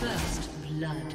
First blood.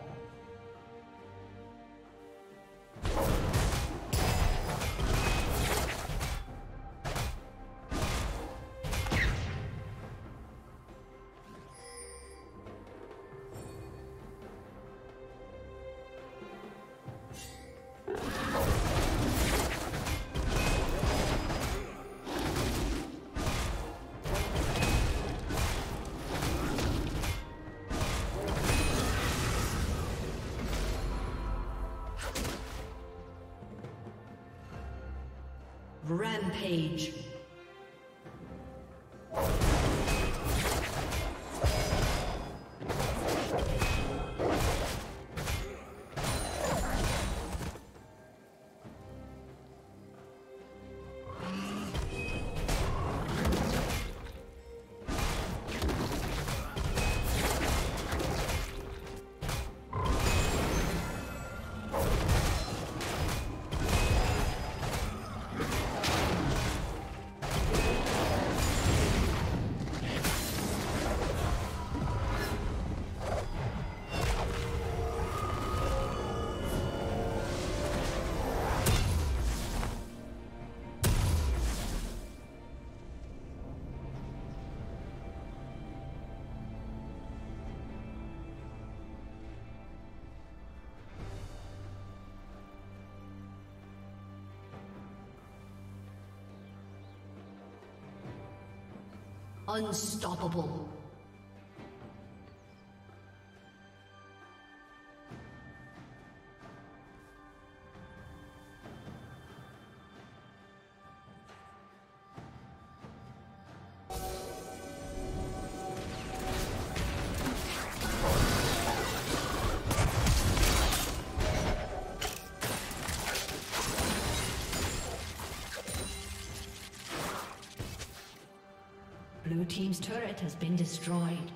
Rampage. Unstoppable. Has been destroyed.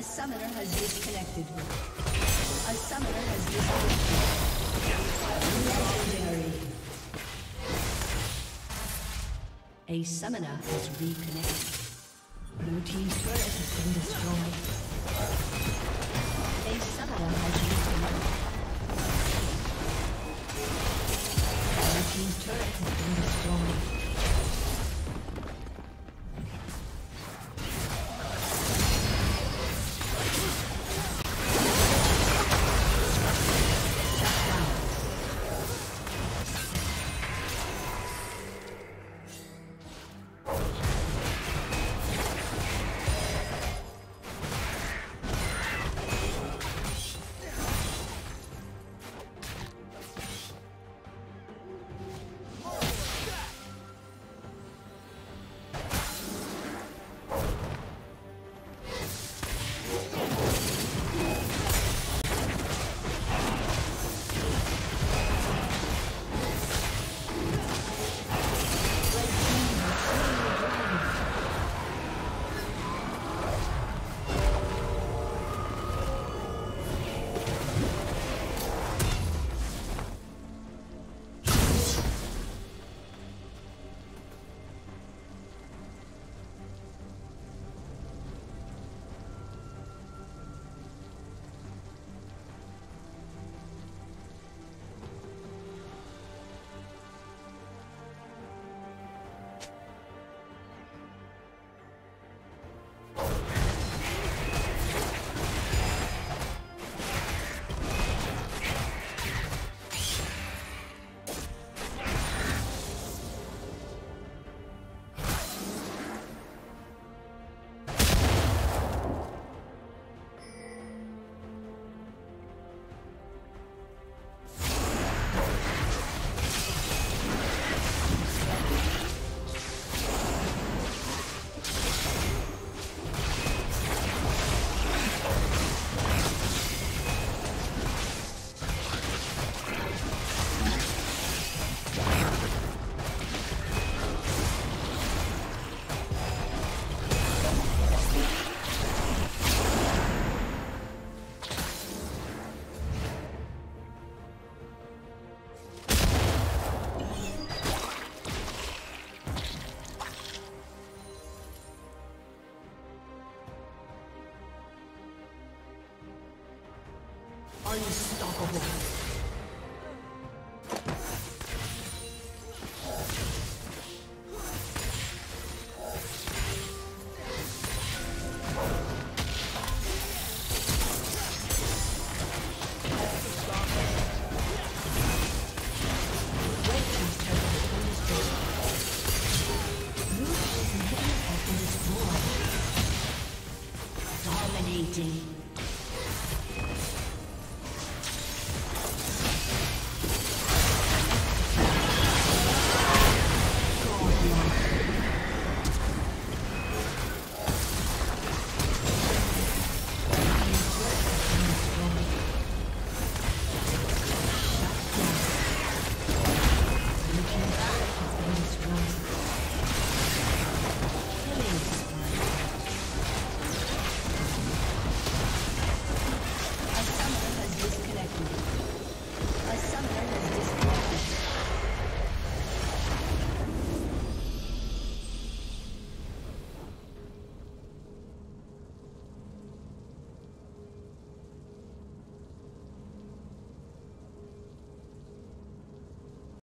A summoner has disconnected. A summoner has disconnected. Legendary. A summoner has reconnected. Blue Team's turret has been destroyed.